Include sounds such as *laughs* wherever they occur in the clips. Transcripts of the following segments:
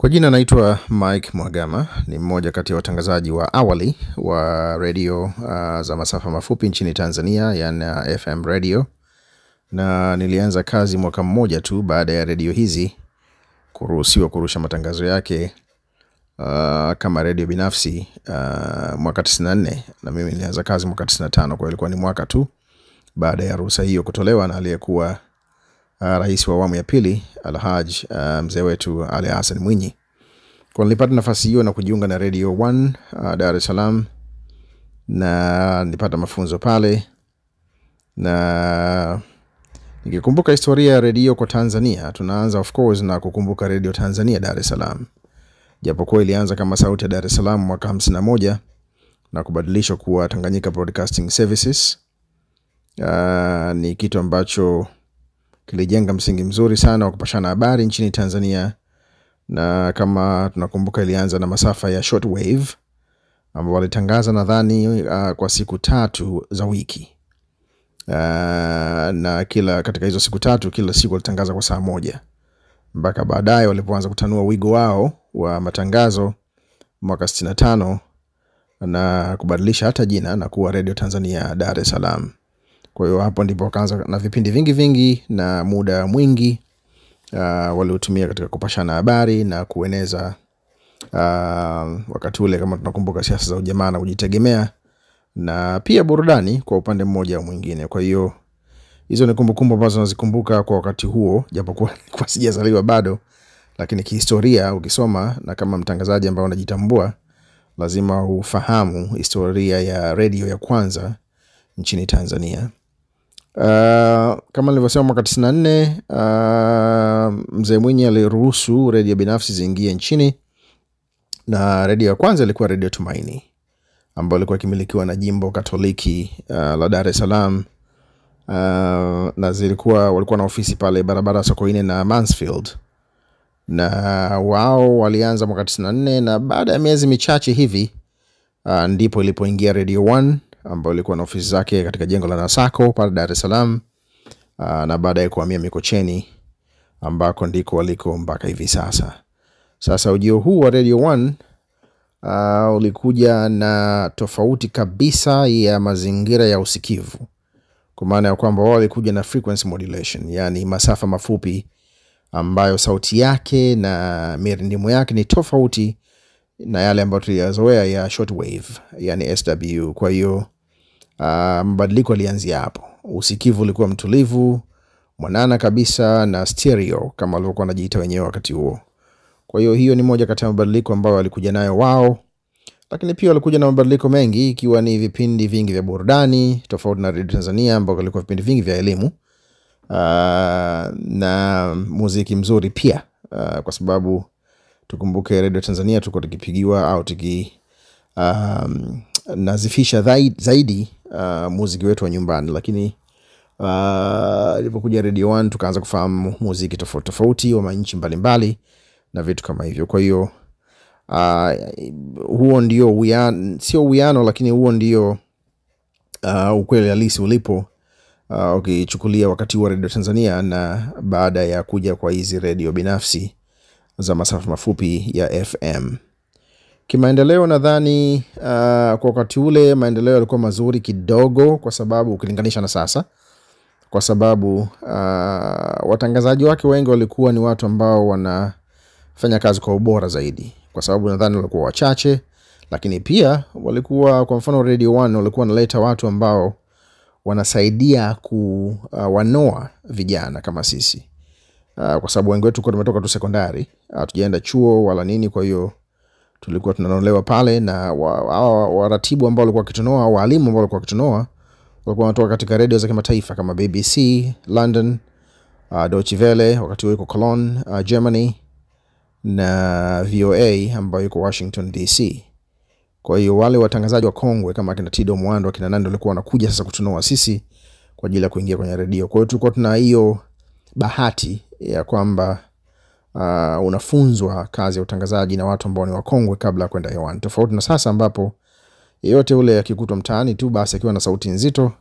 Kwa jina naitwa Mike Mwagama, ni mmoja kati ya watangazaji wa awali wa redio uh, za masafa mafupi nchini Tanzania, yani uh, FM radio, na nilianza kazi mwaka mmoja tu baada ya redio hizi kuruhusiwa kurusha matangazo yake uh, kama redio binafsi uh, mwaka 94 na mimi nilianza kazi mwaka 95, kwa hiyo ilikuwa ni mwaka tu baada ya ruhusa hiyo kutolewa na aliyekuwa uh, rais wa awamu ya pili Alhaj uh, mzee wetu Ali Hassan Mwinyi. Kwa nilipata nafasi hiyo na kujiunga na Radio 1 uh, Dar es Salaam na nilipata mafunzo pale, na nikikumbuka historia ya redio kwa Tanzania, tunaanza of course na kukumbuka Radio Tanzania Dar es Salaam, japokuwa ilianza kama Sauti ya Dar es Salaam mwaka 51 na kubadilishwa kuwa Tanganyika Broadcasting Services. Uh, ni kitu ambacho kilijenga msingi mzuri sana wa kupashana habari nchini Tanzania, na kama tunakumbuka ilianza na masafa ya shortwave ambao walitangaza nadhani uh, kwa siku tatu za wiki. Uh, na kila katika hizo siku tatu kila siku walitangaza kwa saa moja. Mpaka baadaye walipoanza kutanua wigo wao wa matangazo mwaka 65 na kubadilisha hata jina na kuwa Radio Tanzania Dar es Salaam. Kwa hiyo hapo ndipo wakaanza na vipindi vingi vingi na muda mwingi uh, waliotumia katika kupashana habari na kueneza uh, wakati ule, kama tunakumbuka, siasa za ujamaa na kujitegemea na pia burudani kwa upande mmoja au mwingine. Kwa hiyo hizo ni kumbukumbu ambazo kumbu nazikumbuka kwa wakati huo, japokuwa *laughs* kwa sijazaliwa bado, lakini kihistoria ukisoma na kama mtangazaji ambao unajitambua lazima ufahamu historia ya redio ya kwanza nchini Tanzania. Uh, kama nilivyosema mwaka 94 uh, mzee Mwinyi aliruhusu redio binafsi ziingie nchini, na redio ya kwanza ilikuwa Redio Tumaini ambayo ilikuwa ikimilikiwa na jimbo Katoliki uh, la Dar es Salaam. Uh, na zilikuwa walikuwa na ofisi pale barabara Sokoine na Mansfield, na wao walianza mwaka 94 na baada ya miezi michache hivi uh, ndipo ilipoingia Radio 1 ambayo ilikuwa na ofisi zake katika jengo la Nasako pale Dar es Salaam uh, na baadaye kuhamia Mikocheni ambako ndiko waliko mpaka hivi sasa. Sasa ujio huu wa Radio 1 uh, ulikuja na tofauti kabisa ya mazingira ya usikivu, kwa maana ya kwamba wao walikuja na frequency modulation, yani masafa mafupi ambayo sauti yake na mirindimu yake ni tofauti na yale ambayo tuliyazoea ya shortwave yani SW. Kwa hiyo uh, mabadiliko alianzia hapo. Usikivu ulikuwa mtulivu mwanana kabisa na stereo kama walivyokuwa wanajiita wenyewe wakati huo. Kwa hiyo hiyo ni moja kati ya mabadiliko ambayo walikuja nayo wao, lakini pia walikuja na mabadiliko mengi, ikiwa ni vipindi vingi vya burudani tofauti na Radio Tanzania ambao walikuwa vipindi vingi vya elimu uh, na muziki mzuri pia uh, kwa sababu tukumbuke Redio Tanzania tuko tukipigiwa au tuki um, nazifisha zaidi, zaidi uh, muziki wetu wa nyumbani, lakini ilipokuja uh, Radio One tukaanza kufahamu muziki tofauti tofauti wa manchi mbalimbali na vitu kama hivyo. Kwa hiyo uh, huo ndio uwiano, sio uwiano, lakini huo ndio uh, ukweli halisi ulipo ukichukulia uh, okay, wakati wa redio Tanzania na baada ya kuja kwa hizi redio binafsi za masafa mafupi ya FM. Kimaendeleo nadhani uh, kwa wakati ule maendeleo yalikuwa mazuri kidogo, kwa sababu ukilinganisha na sasa, kwa sababu uh, watangazaji wake wengi walikuwa ni watu ambao wanafanya kazi kwa ubora zaidi, kwa sababu nadhani walikuwa wachache, lakini pia walikuwa, kwa mfano Radio 1 walikuwa wanaleta watu ambao wanasaidia kuwanoa uh, vijana kama sisi uh, kwa sababu wengi wetu tumetoka tu sekondari, hatujaenda chuo wala nini. Kwa hiyo tulikuwa tunanolewa pale na waratibu wa, wa ambao walikuwa wakitunoa au walimu ambao walikuwa wakitunoa walikuwa wanatoka katika redio za kimataifa kama BBC London, uh, Deutsche Welle wakati huo iko Cologne, uh, Germany na VOA ambayo iko Washington DC. Kwa hiyo wale watangazaji wa kongwe kama akina Tido Mwando akina nani walikuwa wanakuja sasa kutunoa sisi kwa ajili ya kuingia kwenye redio. Kwa hiyo tulikuwa tuna hiyo bahati ya kwamba uh, unafunzwa kazi ya utangazaji na watu ambao ni wakongwe kabla ya kwenda hewani, tofauti na sasa ambapo yeyote ule akikutwa mtaani tu basi akiwa na sauti nzito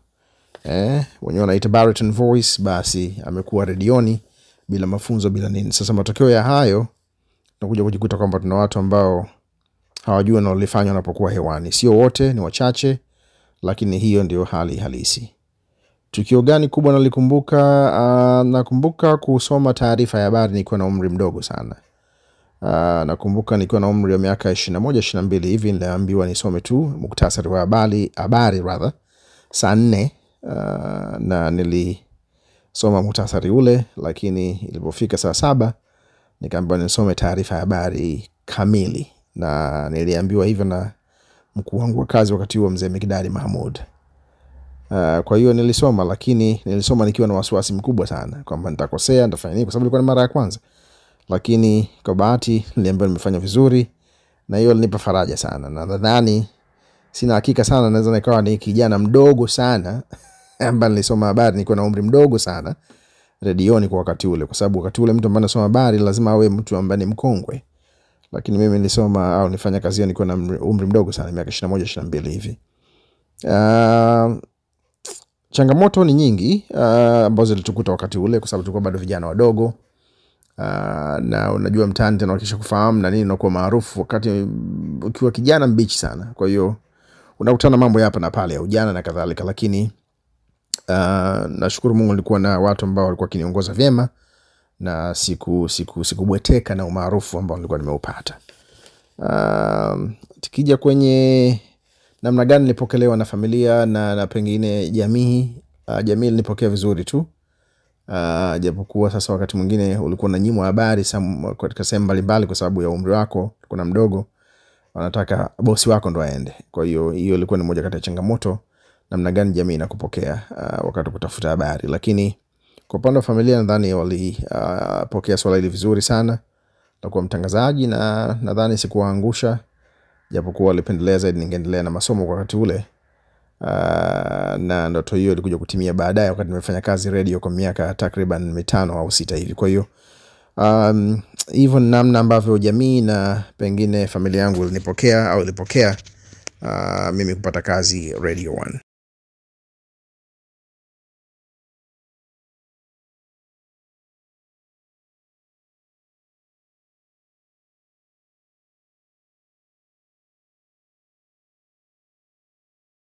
eh, wenyewe wanaita baritone voice, basi amekuwa redioni bila mafunzo bila nini. Sasa matokeo ya hayo tunakuja kujikuta kwamba tuna watu ambao hawajui wanalolifanya wanapokuwa hewani. Sio wote, ni wachache, lakini hiyo ndio hali halisi. Tukio gani kubwa nalikumbuka? Uh, nakumbuka kusoma taarifa ya habari nikiwa na umri mdogo sana. Uh, nakumbuka nikiwa na umri wa miaka ishirini na moja ishirini na mbili hivi niliambiwa nisome tu muktasari wa habari habari rather saa nne uh, na nilisoma muktasari ule, lakini ilipofika saa saba nikaambiwa nisome taarifa ya habari kamili, na niliambiwa hivyo na mkuu wangu wa kazi wakati huo, mzee Mikdadi Mahmud. Uh, kwa hiyo nilisoma, lakini nilisoma nikiwa na wasiwasi mkubwa sana kwamba nitakosea, nitafanya nini, kwa sababu ilikuwa ni mara ya kwanza, lakini kwa bahati niliambiwa nimefanya vizuri, na hiyo ilinipa faraja sana, na nadhani sina hakika sana, naweza nikawa ni kijana mdogo sana *laughs* ambaye nilisoma habari nikiwa na umri mdogo sana redioni kwa wakati ule, kwa sababu wakati ule mtu ambaye anasoma habari lazima awe mtu ambaye ni mkongwe, lakini mimi nilisoma au nifanya kazi hiyo nikiwa na umri- mdogo sana, miaka ishirini na moja ishirini na mbili hivi. Uh, changamoto ni nyingi uh, ambazo zilitukuta wakati ule, kwa sababu tulikuwa bado vijana wadogo uh, na unajua mtaani tena wakisha kufahamu na nini unakuwa maarufu wakati ukiwa kijana mbichi sana. Kwa hiyo unakutana mambo hapa na pale ya ujana na kadhalika, lakini uh, nashukuru Mungu nilikuwa na watu ambao walikuwa wakiniongoza vyema na siku siku sikubweteka na umaarufu ambao nilikuwa nimeupata. uh, tukija kwenye namna gani nilipokelewa na familia na, na pengine jamii. Uh, jamii ilinipokea vizuri tu. Uh, japokuwa sasa wakati mwingine ulikuwa unanyimwa habari katika sehemu mbalimbali kwa sababu ya umri wako, kuna mdogo wanataka bosi wako ndo aende. Kwa hiyo hiyo ilikuwa ni moja kati ya changamoto, namna gani jamii inakupokea uh, wakati kutafuta habari, lakini kwa upande wa familia nadhani walipokea uh, swala hili vizuri sana. La kuwa mtangazaji, na nadhani sikuwaangusha, japokuwa walipendelea zaidi ningeendelea na masomo kwa wakati ule. Uh, na ndoto hiyo ilikuja kutimia baadaye wakati nimefanya kazi redio kwa miaka takriban mitano au sita hivi. Kwa hiyo um, hivyo namna ambavyo jamii na pengine familia yangu ilinipokea au ilipokea uh, mimi kupata kazi Radio One.